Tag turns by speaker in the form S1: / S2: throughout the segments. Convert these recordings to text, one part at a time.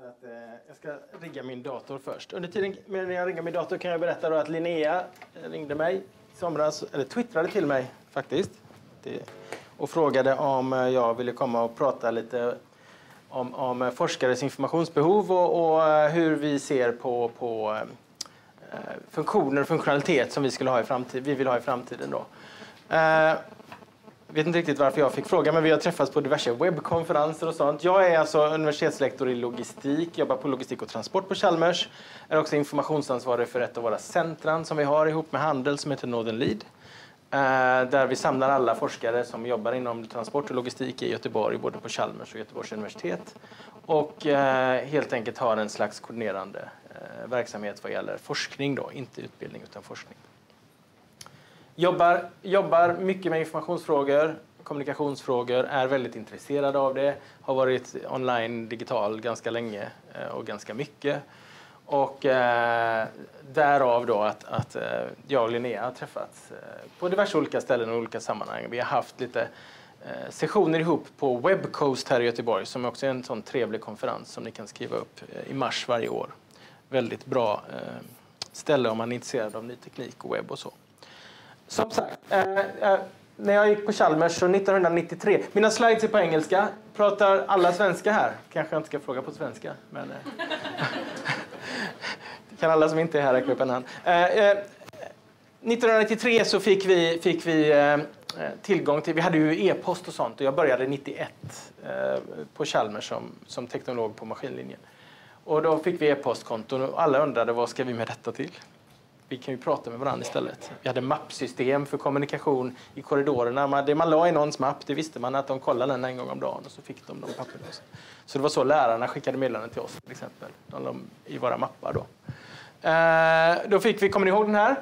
S1: Så att, eh, jag ska rigga min dator först. Under tiden medan jag riggar min dator kan jag berätta då att Linnea eh, ringde mig i somras, eller twittrade till mig faktiskt. Det, och frågade om eh, jag ville komma och prata lite om, om forskares informationsbehov och, och eh, hur vi ser på, på eh, funktioner och funktionalitet som vi, skulle ha i framtid, vi vill ha i framtiden. Då. Eh, jag vet inte riktigt varför jag fick frågan, men vi har träffats på diverse webbkonferenser och sånt. Jag är alltså universitetslektor i logistik, jobbar på logistik och transport på Chalmers. Är också informationsansvarig för ett av våra centran som vi har ihop med Handel som heter Northern Lead. Eh, där vi samlar alla forskare som jobbar inom transport och logistik i Göteborg, både på Chalmers och Göteborgs universitet. Och eh, helt enkelt har en slags koordinerande eh, verksamhet vad gäller forskning, då, inte utbildning utan forskning. Jobbar, jobbar mycket med informationsfrågor, kommunikationsfrågor, är väldigt intresserad av det. Har varit online digital ganska länge eh, och ganska mycket. Och eh, därav då att, att eh, jag och Linnea har träffats eh, på diverse olika ställen och olika sammanhang. Vi har haft lite eh, sessioner ihop på Webcoast här i Göteborg som också är en sån trevlig konferens som ni kan skriva upp i mars varje år. Väldigt bra ställe om man är intresserad av ny teknik och webb och så. Som sagt, eh, eh, när jag gick på Chalmers så 1993. Mina slides är på engelska. Pratar alla svenska här? Kanske jag inte ska fråga på svenska. Men, eh. kan alla som inte är här räcka upp en hand. 1993 eh, eh så fick vi, fick vi eh, eh, tillgång till, vi hade ju e-post och sånt och jag började 91 eh, på Chalmers som, som teknolog på maskinlinjen. Och då fick vi e-postkonton och alla undrade vad ska vi med detta till? Vi kan ju prata med varandra istället. Vi hade mappsystem för kommunikation i korridorerna. det man la i någons mapp, det visste man att de kollade den en gång om dagen och så fick de de papperna. Så det var så lärarna skickade meddelanden till oss till exempel, de i våra mappar då. Eh, då fick vi, kommer ni ihåg den här?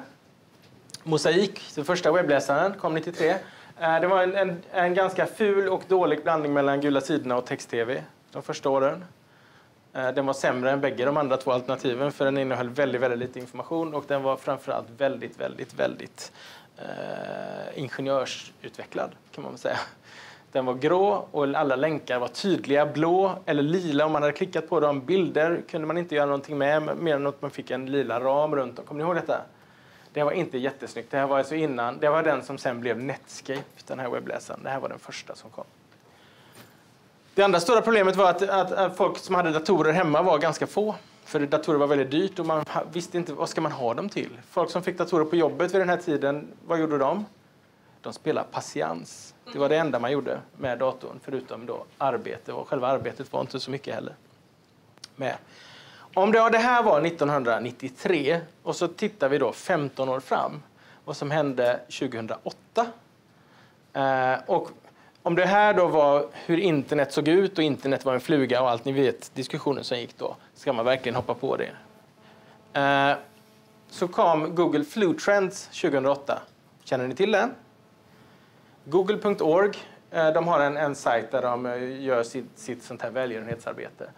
S1: Mosaik, den första webbläsaren, kom 93. Eh, det var en, en, en ganska ful och dålig blandning mellan gula sidorna och text-tv de första åren. Eh, den var sämre än bägge de andra två alternativen för den innehöll väldigt, väldigt lite information och den var framförallt väldigt, väldigt, väldigt eh, ingenjörsutvecklad kan man säga. Den var grå och alla länkar var tydliga, blå eller lila. Om man hade klickat på dem. bilder kunde man inte göra någonting med mer än att man fick en lila ram runt dem. Kommer ni ihåg detta? Det var inte jättesnyggt. Det här var alltså innan. Det var den som sen blev Netscape, den här webbläsaren. Det här var den första som kom. Det andra stora problemet var att, att, att, folk som hade datorer hemma var ganska få. För datorer var väldigt dyrt och man visste inte vad ska man ha dem till. Folk som fick datorer på jobbet vid den här tiden, vad gjorde de? De spelade patiens. Det var det enda man gjorde med datorn, förutom då arbete. Och själva arbetet var inte så mycket heller med. Om det, det här var 1993 och så tittar vi då 15 år fram, vad som hände 2008. Eh, och om det här då var hur internet såg ut och internet var en fluga och allt ni vet, diskussionen som gick då, ska man verkligen hoppa på det. Eh, så kom Google Flu Trends 2008. Känner ni till den? Google.org, eh, de har en, en sajt där de eh, gör sitt, sitt sånt här välgörenhetsarbete.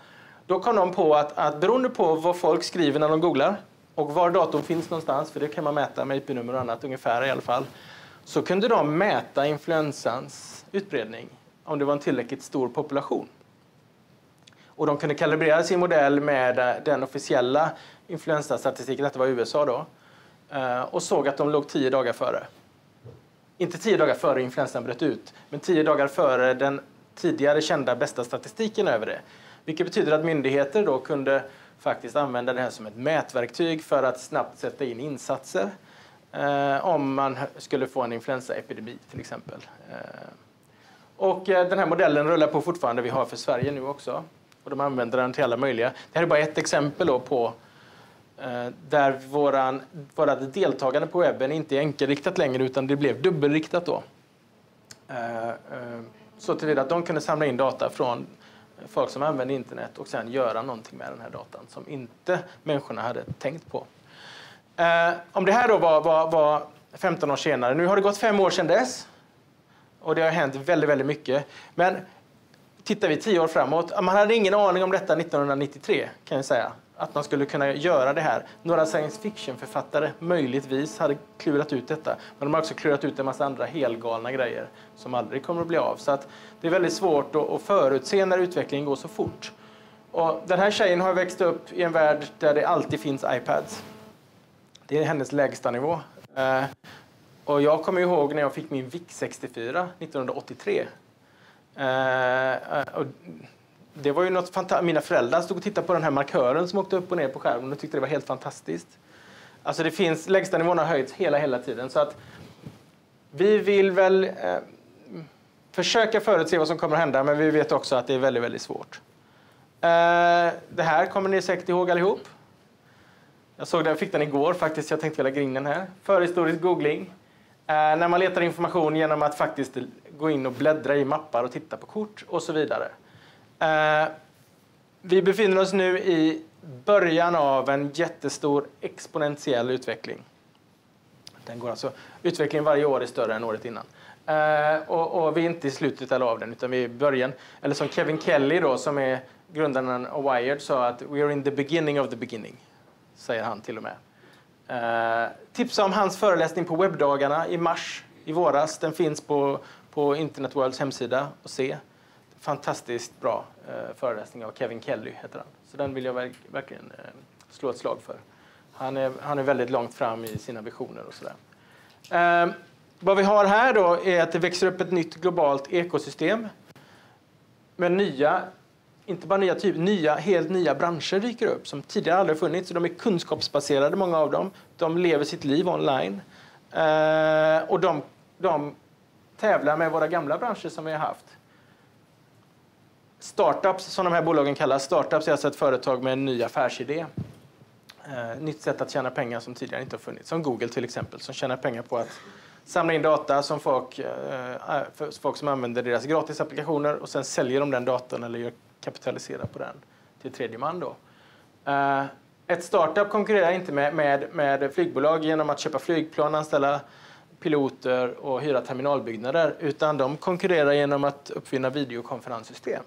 S1: Då kom de på att, att beroende på vad folk skriver när de googlar och var datorn finns någonstans, för det kan man mäta med IP-nummer och annat ungefär i alla fall, så kunde de mäta influensans utbredning om det var en tillräckligt stor population. Och de kunde kalibrera sin modell med eh, den officiella influensastatistiken, detta var USA då, eh, och såg att de låg tio dagar före. Inte tio dagar före influensan bröt ut, men tio dagar före den tidigare kända bästa statistiken över det. Vilket betyder att myndigheter då kunde faktiskt använda det här som ett mätverktyg för att snabbt sätta in insatser eh, om man skulle få en influensaepidemi till exempel. Eh, och eh, den här modellen rullar på fortfarande. Vi har för Sverige nu också. Och de använder den till alla möjliga. Det här är bara ett exempel då på eh, där våran, vårat deltagande på webben inte är enkelriktat längre utan det blev dubbelriktat då. Eh, eh så tillvida att de kunde samla in data från folk som använde internet och sen göra någonting med den här datan som inte människorna hade tänkt på. Eh, om det här då var, var, var 15 år senare, nu har det gått fem år sedan dess och det har hänt väldigt, väldigt mycket. Men tittar vi tio år framåt, man hade ingen aning om detta 1993 kan jag säga. Att man skulle kunna göra det här. Några science fiction-författare möjligtvis hade klurat ut detta. Men de har också klurat ut en massa andra helgalna grejer som aldrig kommer att bli av. Så att det är väldigt svårt att förutse när utvecklingen går så fort. Och den här tjejen har växt upp i en värld där det alltid finns iPads. Det är hennes lägsta nivå. Eh, och jag kommer ihåg när jag fick min VIC 64 1983. Eh, och det var ju något fantastiskt. Mina föräldrar stod och tittade på den här markören som åkte upp och ner på skärmen och tyckte det var helt fantastiskt. Alltså det finns, lägsta nivån har höjts hela, hela tiden. Så att vi vill väl eh, försöka förutse vad som kommer att hända, men vi vet också att det är väldigt, väldigt svårt. Eh, det här kommer ni säkert ihåg allihop. Jag såg den, jag fick den igår faktiskt, jag tänkte lägga in den här. Förhistorisk googling. Eh, när man letar information genom att faktiskt gå in och bläddra i mappar och titta på kort och så vidare. Eh, vi befinner oss nu i början av en jättestor exponentiell utveckling. Den går alltså, utvecklingen varje år är större än året innan. Eh, och, och, vi är inte i slutet av den, utan vi är i början. Eller som Kevin Kelly, då, som är grundaren av Wired, sa att we are in the beginning of the beginning. Säger han till och med. Eh, tipsa om hans föreläsning på webbdagarna i mars i våras. Den finns på, på Internet Worlds hemsida att se. Fantastiskt bra eh, föreläsning av Kevin Kelly, heter han. Så den vill jag verk, verkligen eh, slå ett slag för. Han är, han är väldigt långt fram i sina visioner och sådär. Eh, vad vi har här då är att det växer upp ett nytt globalt ekosystem med nya, inte bara nya typer, nya, helt nya branscher dyker upp som tidigare aldrig funnits. De är kunskapsbaserade, många av dem. De lever sitt liv online. Eh, och de, de tävlar med våra gamla branscher som vi har haft. Startups, som de här bolagen kallas, startups är alltså ett företag med en ny affärsidé eh, nytt sätt att tjäna pengar som tidigare inte har funnits. Som Google till exempel, som tjänar pengar på att samla in data som folk, eh, eh folk som använder deras gratisapplikationer och sen säljer de den datorn eller kapitalisera på den till tredje man. Då. Eh, ett startup konkurrerar inte med, med, med flygbolag genom att köpa flygplan, anställa piloter och hyra terminalbyggnader, utan de konkurrerar genom att uppfinna videokonferenssystem.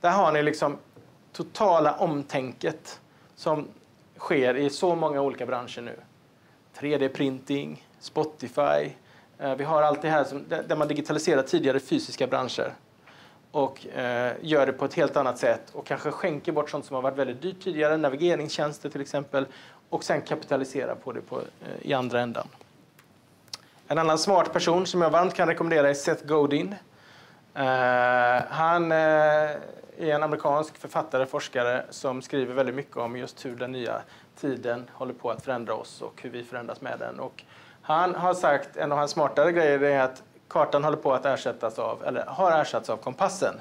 S1: Där har ni liksom totala omtänket som sker i så många olika branscher nu. 3D-printing, Spotify. Eh, vi har allt det här som, där man digitaliserar tidigare fysiska branscher och eh, gör det på ett helt annat sätt och kanske skänker bort sånt som har varit väldigt dyrt tidigare, navigeringstjänster till exempel, och sen kapitaliserar på det på, eh, i andra ändan. En annan smart person som jag varmt kan rekommendera är Seth Godin. Eh, han eh, är en amerikansk författare, forskare som skriver väldigt mycket om just hur den nya tiden håller på att förändra oss och hur vi förändras med den. Och han har sagt, en av hans smartare grejer är att kartan håller på att ersättas av, eller har ersatts av kompassen.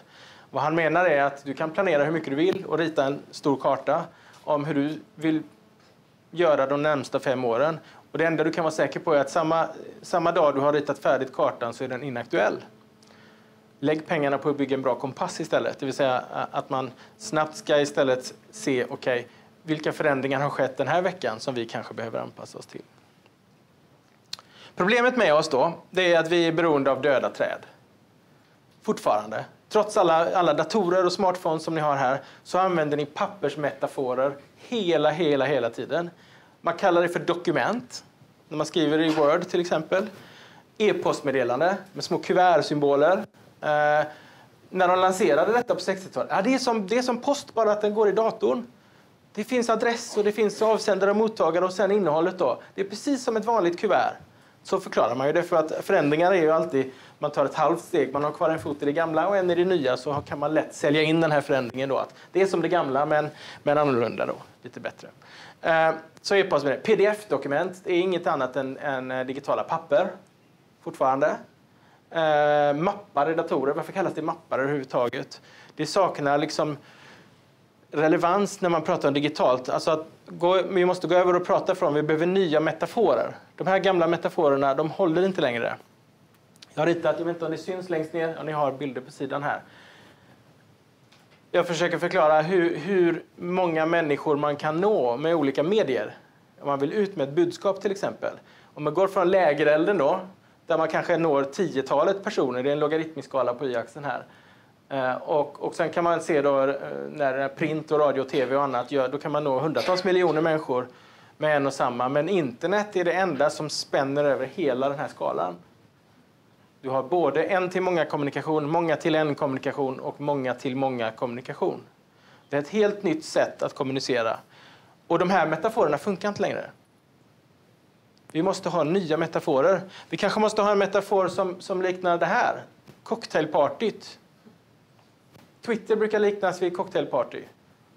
S1: Vad han menar är att du kan planera hur mycket du vill och rita en stor karta om hur du vill göra de närmsta fem åren. Och det enda du kan vara säker på är att samma, samma dag du har ritat färdigt kartan så är den inaktuell. Lägg pengarna på att bygga en bra kompass istället. Det vill säga att man snabbt ska istället se, okej, okay, vilka förändringar har skett den här veckan som vi kanske behöver anpassa oss till. Problemet med oss då, det är att vi är beroende av döda träd. Fortfarande. Trots alla, alla datorer och smartphones som ni har här så använder ni pappersmetaforer hela, hela, hela tiden. Man kallar det för dokument, när man skriver i Word till exempel. E-postmeddelande med små kuvertsymboler. Eh, när de lanserade detta på 60-talet, ja, det, är som, det är som post, bara att den går i datorn. Det finns adress och det finns avsändare och mottagare och sen innehållet. Då. Det är precis som ett vanligt kuvert. Så förklarar man ju det, för att förändringar är ju alltid, man tar ett halvt steg, man har kvar en fot i det gamla och en i det nya, så kan man lätt sälja in den här förändringen då. Att det är som det gamla, men, men annorlunda då, lite bättre. Eh, så e-post med det. PDF-dokument är inget annat än, än eh, digitala papper, fortfarande. Eh, mappar i datorer, varför kallas det mappar överhuvudtaget? Det saknar liksom relevans när man pratar om digitalt. Alltså att gå, vi måste gå över och prata från, vi behöver nya metaforer. De här gamla metaforerna, de håller inte längre. Jag har ritat, jag vet inte om det syns längst ner, ja, ni har bilder på sidan här. Jag försöker förklara hur, hur många människor man kan nå med olika medier. Om man vill ut med ett budskap till exempel. Om man går från lägerelden då, där man kanske når tiotalet personer, det är en logaritmisk skala på y-axeln här, Eh, och, och sen kan man se då eh, när print och radio, tv och annat gör, då kan man nå hundratals miljoner människor med en och samma. Men internet är det enda som spänner över hela den här skalan. Du har både en till många kommunikation, många till en kommunikation och många till många kommunikation. Det är ett helt nytt sätt att kommunicera. Och de här metaforerna funkar inte längre. Vi måste ha nya metaforer. Vi kanske måste ha en metafor som, som liknar det här. Cocktailpartyt. Twitter brukar liknas vid cocktailparty.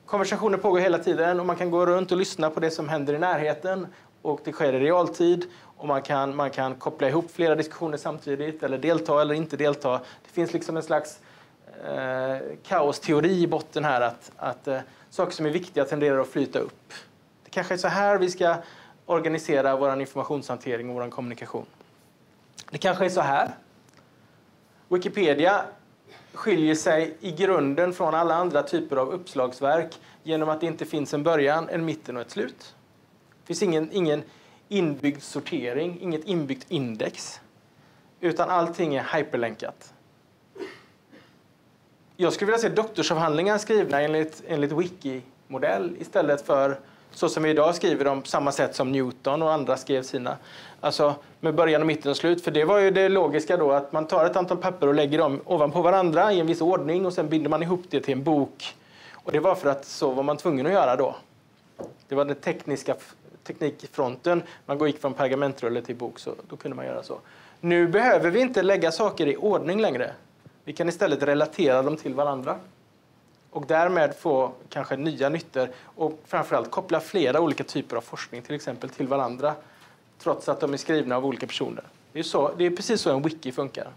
S1: Konversationer pågår hela tiden och man kan gå runt och lyssna på det som händer i närheten och det sker i realtid och man kan, man kan koppla ihop flera diskussioner samtidigt eller delta eller inte delta. Det finns liksom en slags eh, kaosteori i botten här att, att eh, saker som är viktiga tenderar att flyta upp. Det kanske är så här vi ska organisera vår informationshantering och vår kommunikation. Det kanske är så här. Wikipedia skiljer sig i grunden från alla andra typer av uppslagsverk genom att det inte finns en början, en mitten och ett slut. Det finns ingen, ingen inbyggd sortering, inget inbyggt index, utan allting är hyperlänkat. Jag skulle vilja se doktorsavhandlingar skrivna enligt, enligt wiki-modell istället för så som vi idag skriver dem på samma sätt som Newton och andra skrev sina. Alltså med början, och mitten och slut. För det var ju det logiska då att man tar ett antal papper och lägger dem ovanpå varandra i en viss ordning och sen binder man ihop det till en bok. Och det var för att så var man tvungen att göra då. Det var den tekniska teknikfronten. Man gick från pergamentrulle till bok, så då kunde man göra så. Nu behöver vi inte lägga saker i ordning längre. Vi kan istället relatera dem till varandra och därmed få kanske nya nyttor och framförallt koppla flera olika typer av forskning till exempel till varandra trots att de är skrivna av olika personer. Det är, så, det är precis så en wiki funkar.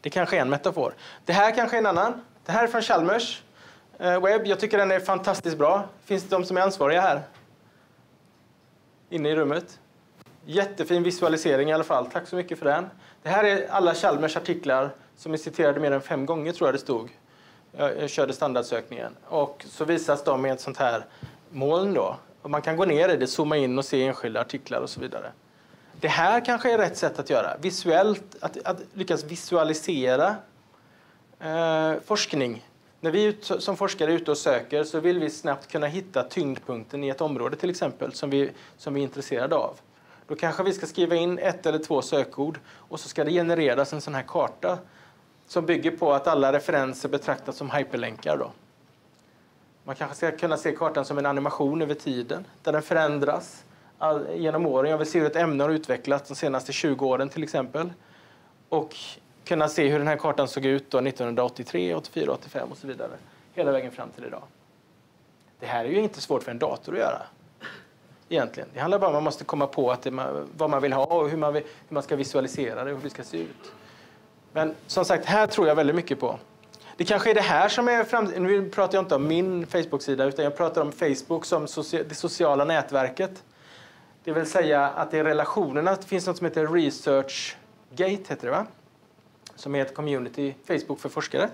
S1: Det kanske är en metafor. Det här kanske är en annan. Det här är från Chalmers eh, webb. Jag tycker den är fantastiskt bra. Finns det de som är ansvariga här? Inne i rummet? Jättefin visualisering i alla fall. Tack så mycket för den. Det här är alla Chalmers artiklar som är citerade mer än fem gånger tror jag det stod. Jag, körde standardsökningen. Och så visas de i ett sånt här moln då. Och man kan gå ner i det, zooma in och se enskilda artiklar och så vidare. Det här kanske är rätt sätt att göra. Visuellt, att, att lyckas visualisera eh, forskning. När vi ut, som forskare är ute och söker så vill vi snabbt kunna hitta tyngdpunkten i ett område till exempel som vi, som vi är intresserade av. Då kanske vi ska skriva in ett eller två sökord och så ska det genereras en sån här karta som bygger på att alla referenser betraktas som hyperlänkar. Då. Man kanske ska kunna se kartan som en animation över tiden, där den förändras all, genom åren. Jag vill se hur ett ämne har utvecklats de senaste 20 åren till exempel. Och kunna se hur den här kartan såg ut då 1983, 84, 85 och så vidare. Hela vägen fram till idag. Det här är ju inte svårt för en dator att göra. Egentligen. Det handlar bara om att man måste komma på att det, vad man vill ha och hur man, vill, hur man ska visualisera det och hur det ska se ut. Men som sagt, här tror jag väldigt mycket på. Det kanske är det här som är framtiden. Nu pratar jag inte om min Facebook-sida utan jag pratar om Facebook som det sociala nätverket. Det vill säga att det är relationerna. Det finns något som heter ResearchGate, heter det va? Som är ett community, Facebook för forskare.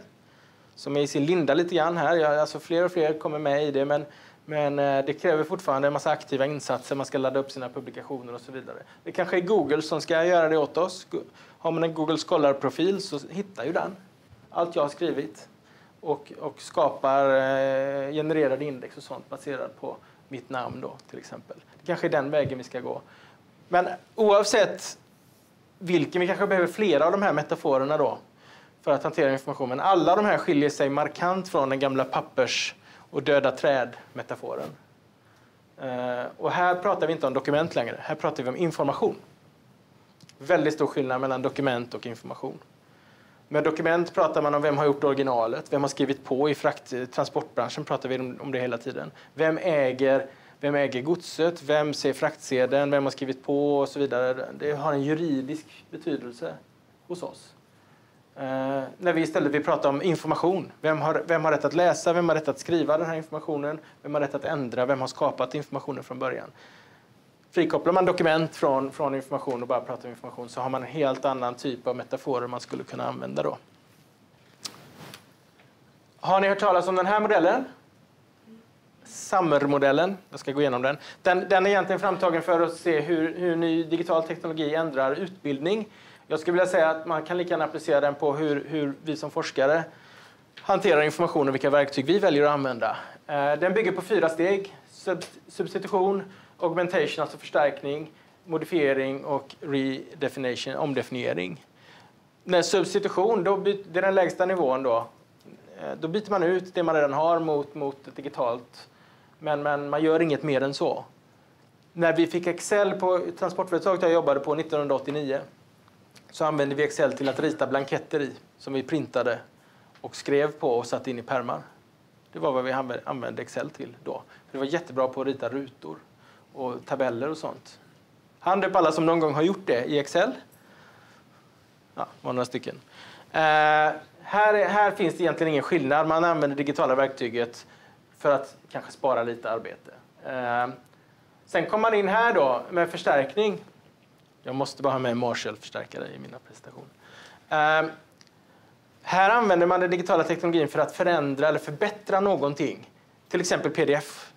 S1: Som är i sin linda lite grann här. Jag, Alltså fler och fler kommer med i det men, men eh, det kräver fortfarande en massa aktiva insatser. Man ska ladda upp sina publikationer och så vidare. Det kanske är Google som ska göra det åt oss. Har man en Google Scholar-profil så hittar ju den allt jag har skrivit och, och skapar eh, genererade index och sånt baserat på mitt namn då till exempel. Det kanske är den vägen vi ska gå. Men oavsett vilken, vi kanske behöver flera av de här metaforerna då för att hantera informationen. Alla de här skiljer sig markant från den gamla pappers och döda träd-metaforen. Eh, och här pratar vi inte om dokument längre, här pratar vi om information. Väldigt stor skillnad mellan dokument och information. Med dokument pratar man om vem har gjort originalet, vem har skrivit på. I frakt, transportbranschen pratar vi om, det hela tiden. Vem äger, vem äger godset, vem ser fraktsedeln, vem har skrivit på och så vidare. Det har en juridisk betydelse hos oss. Eh, när vi istället vill prata om information. Vem har, vem har rätt att läsa, vem har rätt att skriva den här informationen, vem har rätt att ändra, vem har skapat informationen från början. Frikopplar man dokument från, från information och bara pratar om information så har man en helt annan typ av metaforer man skulle kunna använda då. Har ni hört talas om den här modellen? Summer-modellen. Jag ska gå igenom den. den. Den är egentligen framtagen för att se hur, hur ny digital teknologi ändrar utbildning. Jag skulle vilja säga att man kan lika gärna applicera den på hur, hur vi som forskare hanterar information och vilka verktyg vi väljer att använda. Eh, den bygger på fyra steg. Substitution, augmentation, alltså förstärkning, modifiering och redefinition, omdefiniering. När substitution, då, det är den lägsta nivån då. Eh, då byter man ut det man redan har mot, mot ett digitalt. Men, men man gör inget mer än så. När vi fick Excel på transportföretaget jag jobbade på 1989 så använde vi Excel till att rita blanketter i som vi printade och skrev på och satte in i permar. Det var vad vi använde Excel till då. Det var jättebra på att rita rutor och tabeller och sånt. Hand upp alla som någon gång har gjort det i Excel. Ja, var några stycken. Eh, här, här finns det egentligen ingen skillnad. Man använder digitala verktyget för att kanske spara lite arbete. Eh, sen kommer man in här då med förstärkning. Jag måste bara ha med Marshall-förstärkare i mina presentationer. Eh, här använder man den digitala teknologin för att förändra eller förbättra någonting. Till exempel pdf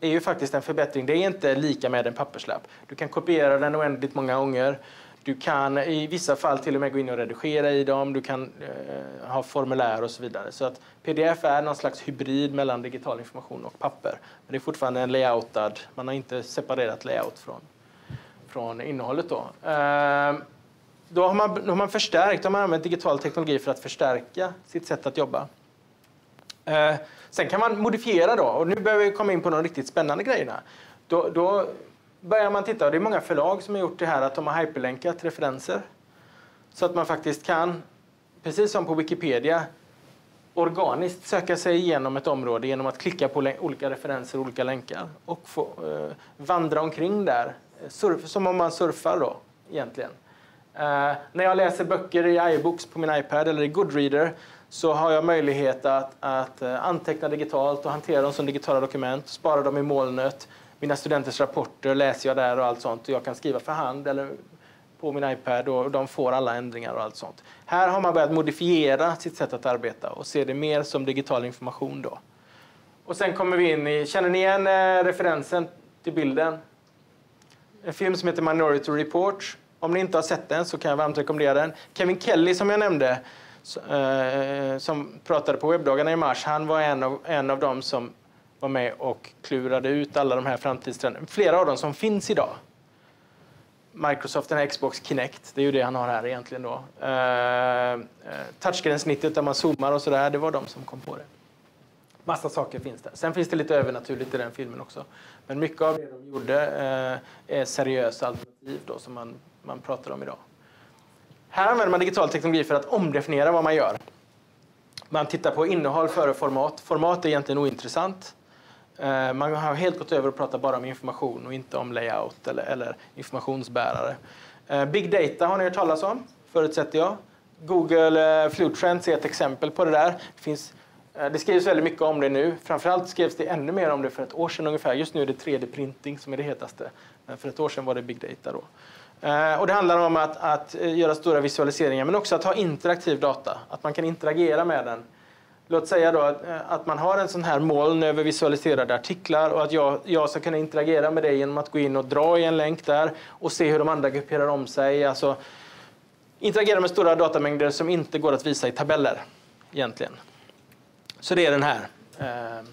S1: är ju faktiskt en förbättring. Det är inte lika med en papperslapp. Du kan kopiera den oändligt många gånger. Du kan i vissa fall till och med gå in och redigera i dem. Du kan eh, ha formulär och så vidare. Så att pdf är någon slags hybrid mellan digital information och papper. Men det är fortfarande en layoutad. Man har inte separerat layout från, från innehållet. Då. Eh, då har, man, då har man förstärkt, då har man använt digital teknologi för att förstärka sitt sätt att jobba. Eh, sen kan man modifiera då, och nu börjar vi komma in på de riktigt spännande grejerna. Då, då börjar man titta, och det är många förlag som har gjort det här, att de har hyperlänkat referenser. Så att man faktiskt kan, precis som på Wikipedia, organiskt söka sig igenom ett område genom att klicka på olika referenser och olika länkar och få eh, vandra omkring där, surf, som om man surfar då egentligen. Eh, när jag läser böcker i iBooks på min iPad eller i Goodreader så har jag möjlighet att, att uh, anteckna digitalt och hantera dem som digitala dokument, spara dem i molnet. Mina studenters rapporter läser jag där och allt sånt. Jag kan skriva för hand eller på min iPad och de får alla ändringar och allt sånt. Här har man börjat modifiera sitt sätt att arbeta och ser det mer som digital information då. Och sen kommer vi in i, känner ni igen eh, referensen till bilden? En film som heter Minority Report om ni inte har sett den så kan jag varmt rekommendera den. Kevin Kelly som jag nämnde, eh, som pratade på webbdagarna i mars, han var en av, en av dem som var med och klurade ut alla de här framtidstrenderna. Flera av dem som finns idag. Microsoft, den här Xbox Kinect, det är ju det han har här egentligen då. Uh, touchgränssnittet där man zoomar och sådär, det var de som kom på det. Massa saker finns där. Sen finns det lite övernaturligt i den filmen också. Men mycket av det de gjorde eh, är seriösa alternativ då som man man pratar om idag. Här använder man digital teknologi för att omdefiniera vad man gör. Man tittar på innehåll före format. Format är egentligen ointressant. Eh, man har helt gått över och pratar bara om information och inte om layout eller, eller informationsbärare. Eh, big data har ni hört talas om, förutsätter jag. Google eh, Flutrends är ett exempel på det där. Det, finns, Eh, det skrivs väldigt mycket om det nu. Framförallt skrevs det ännu mer om det för ett år sedan ungefär. Just nu är det 3D-printing som är det hetaste. Men för ett år sedan var det big data. Då. Eh, och det handlar om att, att göra stora visualiseringar men också att ha interaktiv data, att man kan interagera med den. Låt säga då att, att man har en sån här moln över visualiserade artiklar och att jag, jag ska kunna interagera med det genom att gå in och dra i en länk där och se hur de andra grupperar om sig. Alltså, interagera med stora datamängder som inte går att visa i tabeller egentligen. Så det är den här. Ehm,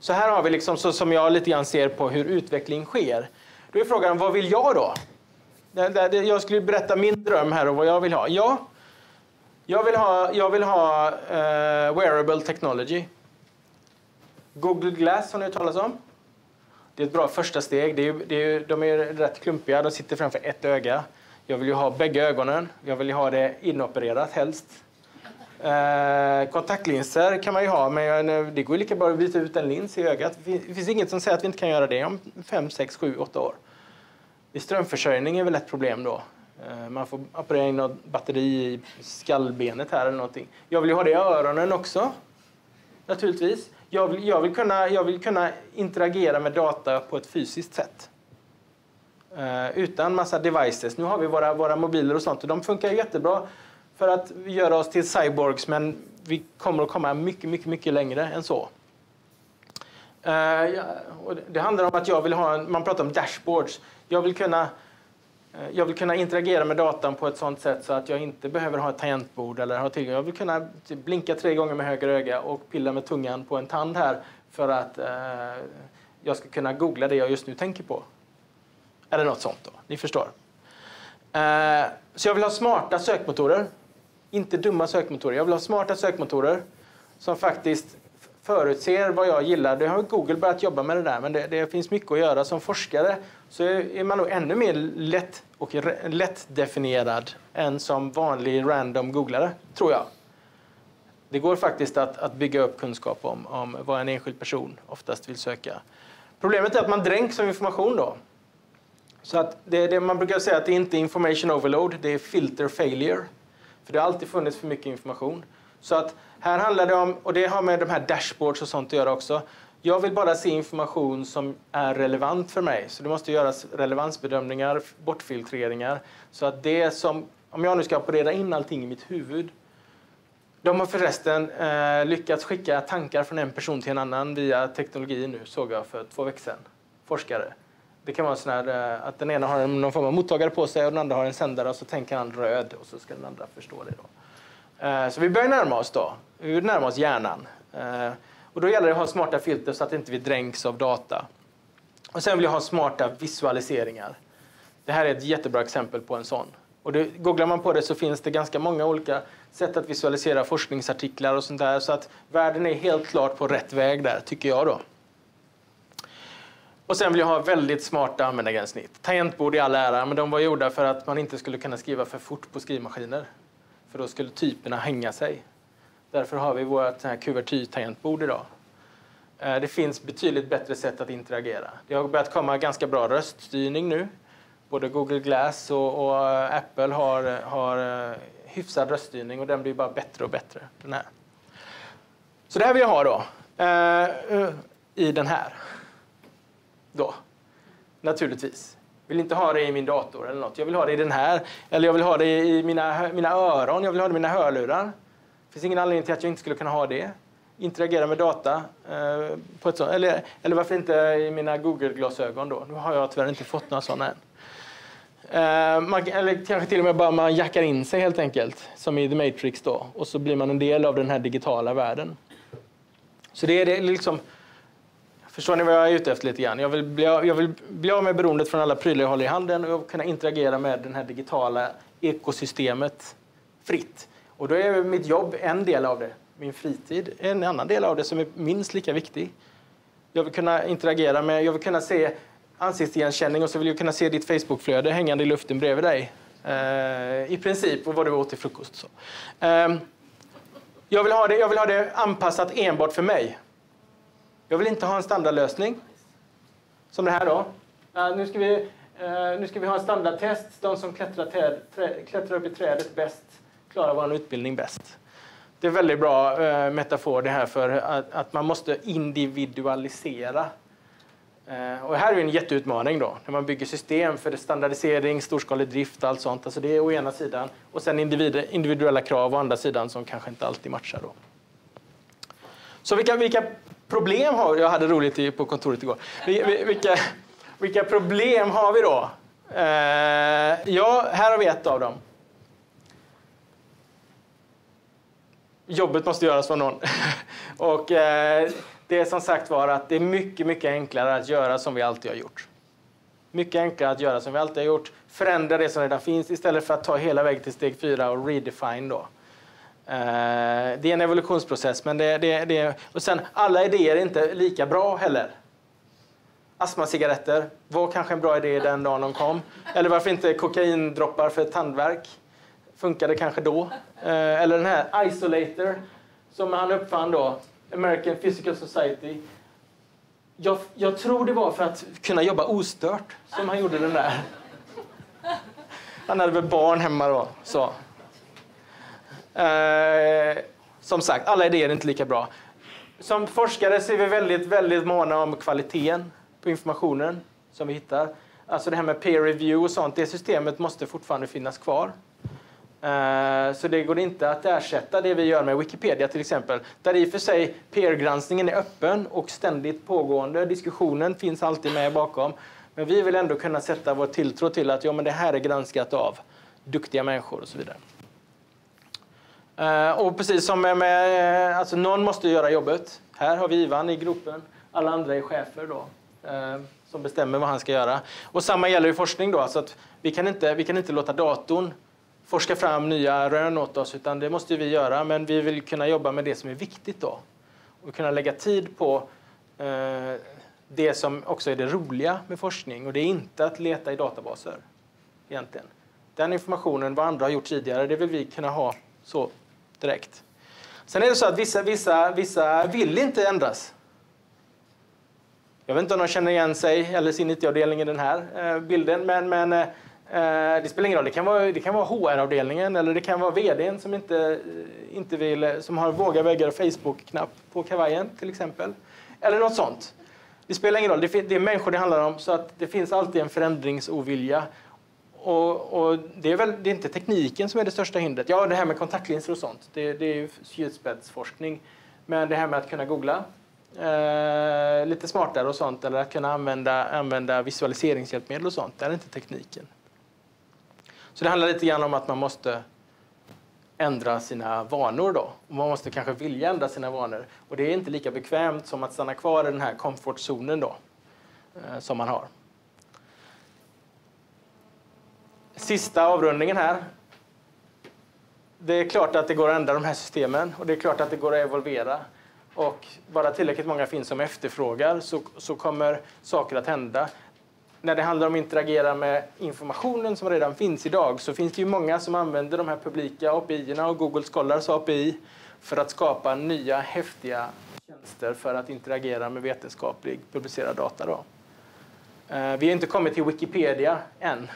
S1: så här har vi liksom så som jag lite grann ser på hur utveckling sker. Då är frågan, vad vill jag då? Jag skulle berätta min dröm här och vad jag vill ha. Ja, jag vill ha, jag vill ha uh, wearable technology. Google Glass har ni hört talas om? Det är ett bra första steg. Det är, det är, de är rätt klumpiga, de sitter framför ett öga. Jag vill ju ha bägge ögonen. Jag vill ju ha det inopererat helst. Eh, kontaktlinser kan man ju ha, men det går lika bra att byta ut en lins i ögat. Det finns inget som säger att vi inte kan göra det om 5, 6, 7, 8 år. Strömförsörjning är väl ett problem då. Eh, man får operera in något batteri i skallbenet här eller någonting. Jag vill ju ha det i öronen också. Naturligtvis. Jag vill, jag vill, kunna, jag vill kunna interagera med data på ett fysiskt sätt. Eh, utan massa devices. Nu har vi våra, våra mobiler och sånt och de funkar jättebra för att göra oss till cyborgs men vi kommer att komma mycket, mycket, mycket längre än så. Uh, ja, det handlar om att jag vill ha en, man pratar om dashboards. Jag vill kunna eh, jag vill kunna interagera med datan på ett sånt sätt så att jag inte behöver ha ett tangentbord eller ha tillgång. Jag vill kunna blinka tre gånger med höger öga och pilla med tungan på en tand här för att eh, jag ska kunna googla det jag just nu tänker på. Eller något sånt då, ni förstår. Eh, så jag vill ha smarta sökmotorer. Inte dumma sökmotorer. Jag vill ha smarta sökmotorer som faktiskt förutser vad jag gillar. Det har Google börjat jobba med det där, men det, det finns mycket att göra. Som forskare så är man nog ännu mer lätt och lättdefinierad än som vanlig random googlare, tror jag. Det går faktiskt att, att bygga upp kunskap om, om vad en enskild person oftast vill söka. Problemet är att man dränks av information då. Så att det, det, man brukar säga att det inte är information overload, det är filter failure. För det har alltid funnits för mycket information. Så att här handlar det om, och det har med de här dashboards och sånt att göra också. Jag vill bara se information som är relevant för mig. Så det måste göras relevansbedömningar, bortfiltreringar. Så att det som, om jag nu ska operera in allting i mitt huvud. De har förresten eh, lyckats skicka tankar från en person till en annan via teknologi nu, såg jag för två veckor sedan. Forskare. Det kan vara sån här, eh, att den ena har någon form av mottagare på sig och den andra har en sändare och så tänker han röd och så ska den andra förstå det. Då. Eh, så vi börjar närma oss då. Vi närmar oss hjärnan. Eh, och då gäller det att ha smarta filter så att inte vi dränks av data. Och sen vill jag ha smarta visualiseringar. Det här är ett jättebra exempel på en sån. Och det, googlar man på det så finns det ganska många olika sätt att visualisera forskningsartiklar och sånt där. Så att världen är helt klart på rätt väg där, tycker jag då. Och sen vill jag ha väldigt smarta användargränssnitt. Tangentbord i all ära, men de var gjorda för att man inte skulle kunna skriva för fort på skrivmaskiner. För då skulle typerna hänga sig. Därför har vi vårt QWERTY-tangentbord idag. Eh, det finns betydligt bättre sätt att interagera. Det har börjat komma ganska bra röststyrning nu. Både Google Glass och, och eh, Apple har, har eh, hyfsad röststyrning och den blir bara bättre och bättre. Den här. Så det här vill jag ha då, eh, i den här. Då, naturligtvis. Jag vill inte ha det i min dator eller något. Jag vill ha det i den här. Eller jag vill ha det i mina, mina öron, jag vill ha det i mina hörlurar. Det finns ingen anledning till att jag inte skulle kunna ha det. Interagera med data. Eh, på ett sånt, eller, eller varför inte i mina Google-glasögon då? Nu har jag tyvärr inte fått några sådana än. Eh, man, eller kanske till och med bara man jackar in sig helt enkelt, som i The Matrix då. Och så blir man en del av den här digitala världen. Så det är det liksom... Förstår ni vad jag är ute efter lite grann? Jag vill bli, jag vill bli av med beroendet från alla prylar jag håller i handen och kunna interagera med det här digitala ekosystemet fritt. Och då är mitt jobb en del av det. Min fritid är en annan del av det som är minst lika viktig. Jag vill kunna interagera med, jag vill kunna se ansiktsigenkänning och så vill jag kunna se ditt Facebookflöde hängande i luften bredvid dig. Eh, I princip, och vad du åt till frukost. Så. Eh, jag, vill ha det, jag vill ha det anpassat enbart för mig. Jag vill inte ha en standardlösning. Som det här då. Uh, nu, ska vi, uh, nu ska vi ha en standardtest. De som klättrar, träd, trä, klättrar upp i trädet bäst klarar vår utbildning bäst. Det är en väldigt bra uh, metafor det här för att, att man måste individualisera och här är en jätteutmaning då, när man bygger system för standardisering, storskalig drift och allt sånt. Alltså det är å ena sidan. Och sen individuella krav å andra sidan som kanske inte alltid matchar. Då. Så vilka, vilka problem har vi? Jag hade roligt på kontoret igår. Vilka, vilka problem har vi då? Eh, ja, här har vi ett av dem. Jobbet måste göras för någon. Och eh, det är som sagt var att det är mycket, mycket enklare att göra som vi alltid har gjort. Mycket enklare att göra som vi alltid har gjort. Förändra det som redan finns istället för att ta hela vägen till steg fyra och redefine då. Eh, det är en evolutionsprocess, men det, det, det, och sen alla idéer är inte lika bra heller. Astmacigaretter var kanske en bra idé den dagen de kom. Eller varför inte kokaindroppar för tandvärk? Funkade kanske då. Eh, eller den här Isolator som han uppfann då, American Physical Society. Jag, jag tror det var för att kunna jobba ostört som han gjorde den där. Han hade väl barn hemma då. Så. Eh, som sagt, alla idéer är inte lika bra. Som forskare så är vi väldigt, väldigt måna om kvaliteten på informationen som vi hittar. Alltså det här med peer review och sånt, det systemet måste fortfarande finnas kvar. Eh, så det går inte att ersätta det vi gör med Wikipedia till exempel. Där i och för sig peer-granskningen är öppen och ständigt pågående. Diskussionen finns alltid med bakom. Men vi vill ändå kunna sätta vår tilltro till att ja, men det här är granskat av duktiga människor och så vidare. Eh, och precis som med, med, eh, alltså någon måste göra jobbet. Här har vi Ivan i gropen, alla andra är chefer då, eh, som bestämmer vad han ska göra. Och samma gäller i forskning då, alltså att vi kan inte, vi kan inte låta datorn forska fram nya rön åt oss, utan det måste vi göra. Men vi vill kunna jobba med det som är viktigt då och kunna lägga tid på eh, det som också är det roliga med forskning och det är inte att leta i databaser egentligen. Den informationen, vad andra har gjort tidigare, det vill vi kunna ha så direkt. Sen är det så att vissa, vissa, vissa vill inte ändras. Jag vet inte om de känner igen sig eller sin IT-avdelning i den här eh, bilden, men, men eh, det spelar ingen roll. Det kan vara, det kan vara HR-avdelningen eller det kan vara VDn som inte, inte vill, som har våga väggar och Facebook-knapp på kavajen till exempel. Eller något sånt. Det spelar ingen roll. Det är människor det handlar om, så att det finns alltid en förändringsovilja. Och, och, det är väl det är inte tekniken som är det största hindret. Ja, det här med kontaktlinser och sånt, det, det är ju spjutspetsforskning. Men det här med att kunna googla eh, lite smartare och sånt, eller att kunna använda, använda visualiseringshjälpmedel och sånt, det är inte tekniken. Så det handlar lite grann om att man måste ändra sina vanor då. Och man måste kanske vilja ändra sina vanor. Och det är inte lika bekvämt som att stanna kvar i den här komfortzonen då, eh, som man har. Sista avrundningen här. Det är klart att det går att ändra de här systemen och det är klart att det går att evolvera. Och bara tillräckligt många finns som efterfrågar så, så kommer saker att hända när det handlar om att interagera med informationen som redan finns idag så finns det ju många som använder de här publika API-erna och Google Scholars API för att skapa nya häftiga tjänster för att interagera med vetenskaplig publicerad data. Då. Eh, vi har inte kommit till Wikipedia än,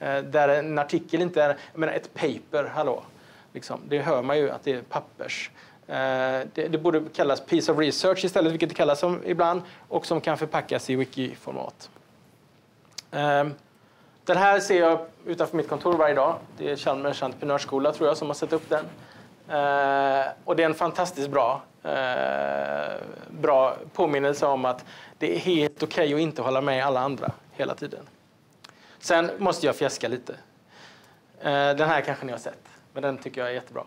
S1: Eh, där en artikel inte är jag menar, ett paper. Hallå. Liksom, det hör man ju att det är pappers. Eh, det, det borde kallas piece of research istället, vilket det kallas som ibland, och som kan förpackas i wiki-format. Eh, den här ser jag utanför mitt kontor varje dag. Det är Chalmers entreprenörsskola tror jag som har satt upp den. Och det är en fantastiskt bra, bra påminnelse om att det är helt okej okay att inte hålla med alla andra hela tiden. Sen måste jag fjäska lite. Eh, den här kanske ni har sett, men den tycker jag är jättebra.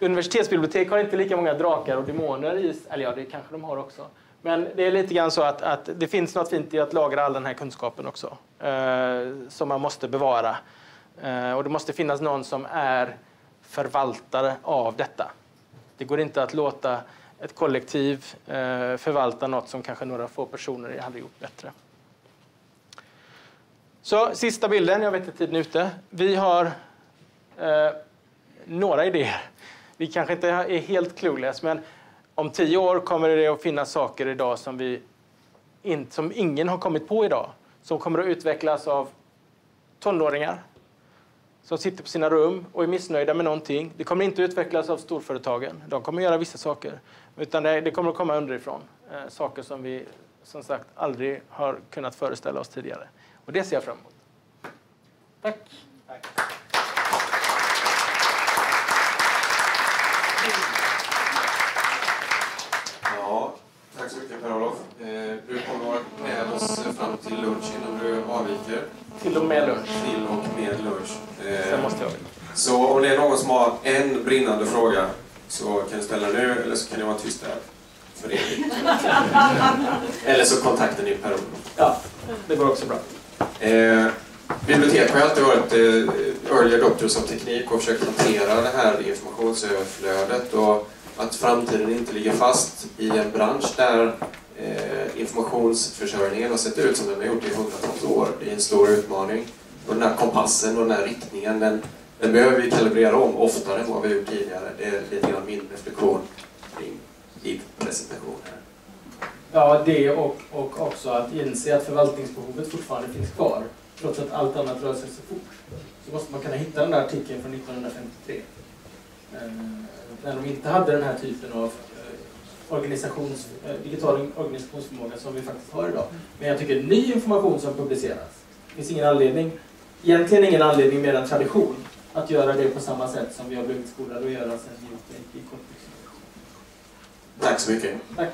S1: Universitetsbibliotek har inte lika många drakar och demoner i, eller ja, det kanske de har också. Men det är lite grann så att, att det finns något fint i att lagra all den här kunskapen också, eh, som man måste bevara. Eh, och det måste finnas någon som är förvaltare av detta. Det går inte att låta ett kollektiv eh, förvalta något som kanske några få personer hade gjort bättre. Så sista bilden, jag vet att tiden är ute. Vi har eh, några idéer. Vi kanske inte är helt clueless, men om tio år kommer det att finnas saker idag som, vi in, som ingen har kommit på idag. Som kommer att utvecklas av tonåringar som sitter på sina rum och är missnöjda med någonting. Det kommer inte att utvecklas av storföretagen. De kommer att göra vissa saker. Utan det, det kommer att komma underifrån. Eh, saker som vi som sagt aldrig har kunnat föreställa oss tidigare. Och det ser jag fram emot. Tack. Tack.
S2: Tack så mycket Per-Olof. Eh, du kommer vara med oss fram till lunch innan du avviker.
S1: Till och med lunch.
S2: Till och med lunch.
S1: Eh, Sen måste jag.
S2: Så om det är någon som har en brinnande fråga så kan du ställa nu eller så kan ni vara tysta för evigt. eller så kontaktar ni Per-Olof.
S1: Ja, det går också bra.
S2: Eh, bibliotek har alltid varit eh, early adopters av teknik och försökt hantera det här informationsöverflödet. Och att framtiden inte ligger fast i en bransch där eh, informationsförsörjningen har sett ut som den har gjort i hundratals år. Det är en stor utmaning. Och den här kompassen och den här riktningen, den, den behöver vi kalibrera om oftare än vad vi har gjort tidigare. Det är lite grann min reflektion kring din presentation här.
S1: Ja, det och, och också att inse att förvaltningsbehovet fortfarande finns kvar. Trots att allt annat rör sig så fort. Så måste man kunna hitta den där artikeln från 1953 när de inte hade den här typen av eh, organisations, eh, digital organisationsförmåga som vi faktiskt har idag. Men jag tycker ny information som publiceras, det finns ingen anledning, egentligen ingen anledning mer än tradition, att göra det på samma sätt som vi har blivit skolade att göra sedan vi gjort i kortbyxor.
S2: Tack så mycket.
S1: Tack.